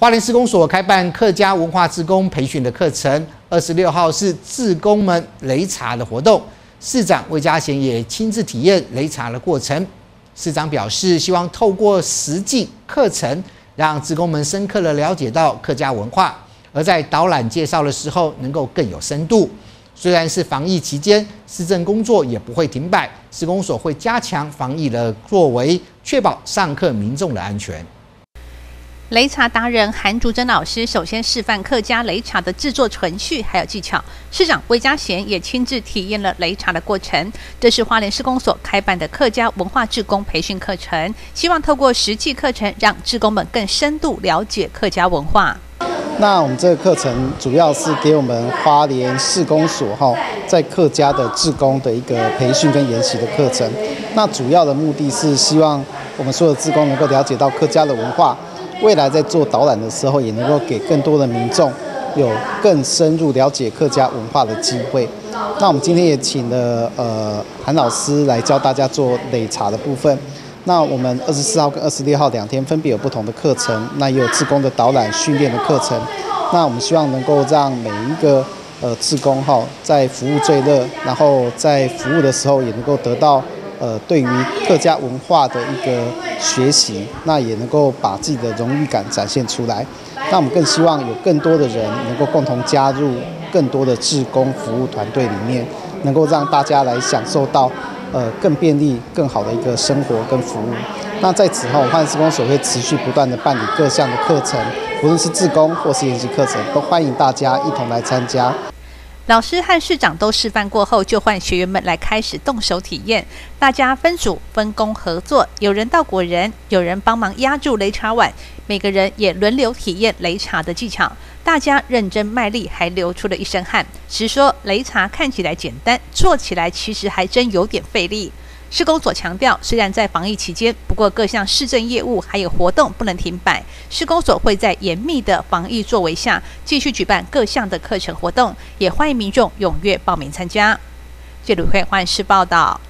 花莲施工所开办客家文化职工培训的课程，二十六号是职工们擂茶的活动。市长魏家贤也亲自体验擂茶的过程。市长表示，希望透过实际课程，让职工们深刻的了解到客家文化，而在导览介绍的时候能够更有深度。虽然是防疫期间，市政工作也不会停摆，施工所会加强防疫的作为，确保上课民众的安全。擂茶达人韩竹珍老师首先示范客家擂茶的制作程序还有技巧，市长魏家贤也亲自体验了擂茶的过程。这是花莲施工所开办的客家文化志工培训课程，希望透过实际课程，让志工们更深度了解客家文化。那我们这个课程主要是给我们花莲施工所哈，在客家的志工的一个培训跟研习的课程。那主要的目的是希望我们所有志工能够了解到客家的文化。未来在做导览的时候，也能够给更多的民众有更深入了解客家文化的机会。那我们今天也请了呃韩老师来教大家做擂茶的部分。那我们二十四号跟二十六号两天分别有不同的课程，那也有自工的导览训练的课程。那我们希望能够让每一个呃自工哈，在服务最热，然后在服务的时候也能够得到。呃，对于客家文化的一个学习，那也能够把自己的荣誉感展现出来。那我们更希望有更多的人能够共同加入更多的志工服务团队里面，能够让大家来享受到呃更便利、更好的一个生活跟服务。那在此后，欢迎施工所会持续不断的办理各项的课程，无论是志工或是研习课程，都欢迎大家一同来参加。老师和市长都示范过后，就换学员们来开始动手体验。大家分组分工合作，有人倒果仁，有人帮忙压住擂茶碗，每个人也轮流体验擂茶的技巧。大家认真卖力，还流出了一身汗。实说擂茶看起来简单，做起来其实还真有点费力。施工所强调，虽然在防疫期间，不过各项市政业务还有活动不能停摆。施工所会在严密的防疫作为下，继续举办各项的课程活动，也欢迎民众踊跃报名参加。谢鲁会，欢迎市报道。